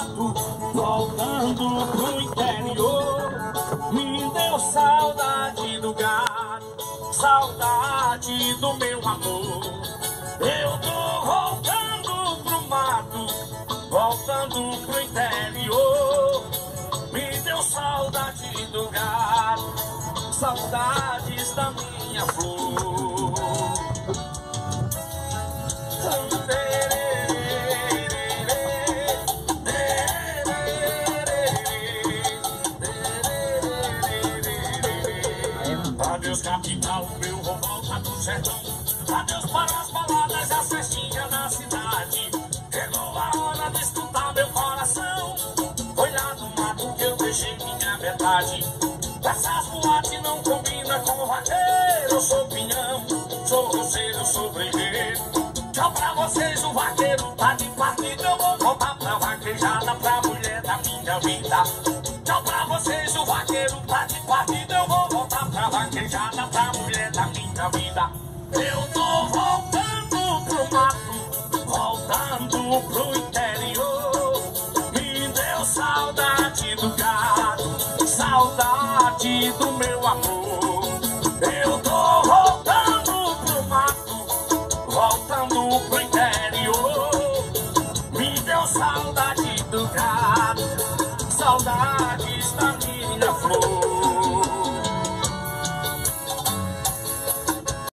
mato, voltando pro interior. Me deu saudade do gado, saudade do meu amor. Eu tô voltando pro mato, voltando pro interior. Me deu saudade do gado, saudades da minha flor. Adeus capital, meu vou voltar do sertão Adeus para as baladas, as festinhas na cidade. Chegou a hora de escutar meu coração. Foi lá no mato que eu deixei minha verdade. Essas boates não combinam com vaqueiro Eu sou pinhão, sou roceiro, sou brejeiro Tchau pra vocês, o vaqueiro tá de partida. Eu vou voltar pra vaquejada, pra mulher da minha vida. Tchau pra vocês, o vaqueiro tá de partida mulher da minha vida. Eu tô voltando pro mato, voltando pro interior. Me deu saudade do gado, saudade do meu amor. Eu tô voltando pro mato, voltando pro interior. Me deu saudade do gado, saudade